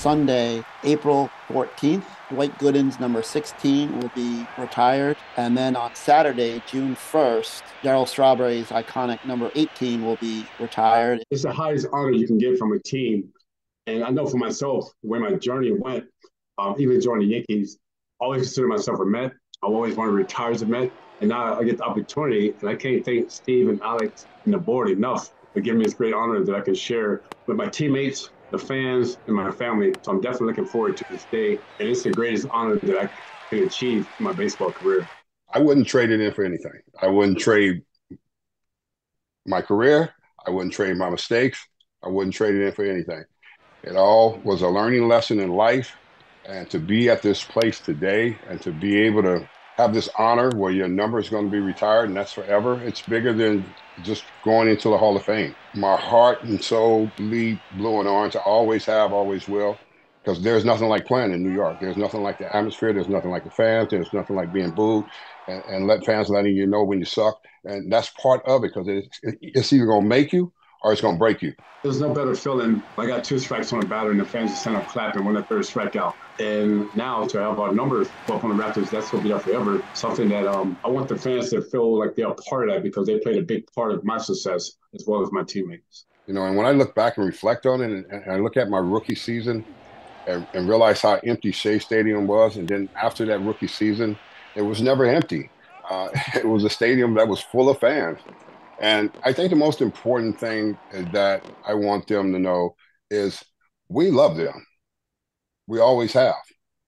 Sunday, April 14th, Dwight Gooden's number 16 will be retired. And then on Saturday, June 1st, Darryl Strawberry's iconic number 18 will be retired. It's the highest honor you can get from a team. And I know for myself, where my journey went, um, even joining the Yankees, I always consider myself a Met. I always wanted to retire as a Met. And now I get the opportunity, and I can't thank Steve and Alex and the board enough for giving me this great honor that I can share with my teammates the fans, and my family. So I'm definitely looking forward to this day. And it's the greatest honor that I can achieve in my baseball career. I wouldn't trade it in for anything. I wouldn't trade my career. I wouldn't trade my mistakes. I wouldn't trade it in for anything. It all was a learning lesson in life. And to be at this place today and to be able to have this honor where your number is going to be retired and that's forever, it's bigger than just going into the Hall of Fame. My heart and soul bleed blue and orange. I always have, always will, because there's nothing like playing in New York. There's nothing like the atmosphere. There's nothing like the fans. There's nothing like being booed and, and let fans letting you know when you suck. And that's part of it because it's, it's either going to make you or it's going to break you. There's no better feeling. I got two strikes on the batter and the fans just stand up clapping when the third strike out. And now to have our numbers up on the Raptors, that's going to be there forever. Something that um, I want the fans to feel like they're a part of that because they played a big part of my success as well as my teammates. You know, and when I look back and reflect on it and, and I look at my rookie season and, and realize how empty Shea Stadium was, and then after that rookie season, it was never empty. Uh, it was a stadium that was full of fans. And I think the most important thing that I want them to know is we love them. We always have.